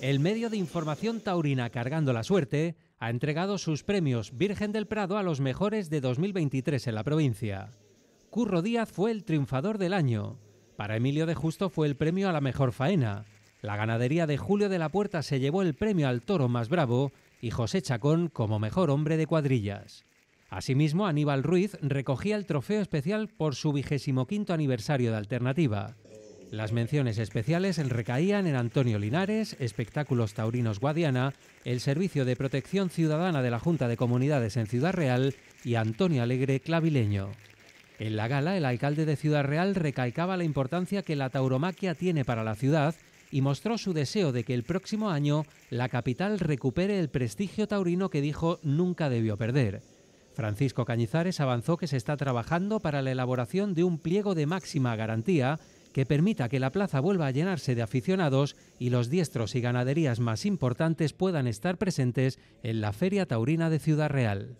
El medio de información taurina Cargando la Suerte ha entregado sus premios Virgen del Prado a los mejores de 2023 en la provincia. Curro Díaz fue el triunfador del año. Para Emilio de Justo fue el premio a la mejor faena. La ganadería de Julio de la Puerta se llevó el premio al toro más bravo y José Chacón como mejor hombre de cuadrillas. Asimismo, Aníbal Ruiz recogía el trofeo especial por su vigésimo quinto aniversario de Alternativa. Las menciones especiales recaían en Antonio Linares, Espectáculos Taurinos Guadiana, el Servicio de Protección Ciudadana de la Junta de Comunidades en Ciudad Real y Antonio Alegre Clavileño. En la gala, el alcalde de Ciudad Real recalcaba la importancia que la tauromaquia tiene para la ciudad y mostró su deseo de que el próximo año la capital recupere el prestigio taurino que dijo nunca debió perder. Francisco Cañizares avanzó que se está trabajando para la elaboración de un pliego de máxima garantía que permita que la plaza vuelva a llenarse de aficionados y los diestros y ganaderías más importantes puedan estar presentes en la Feria Taurina de Ciudad Real.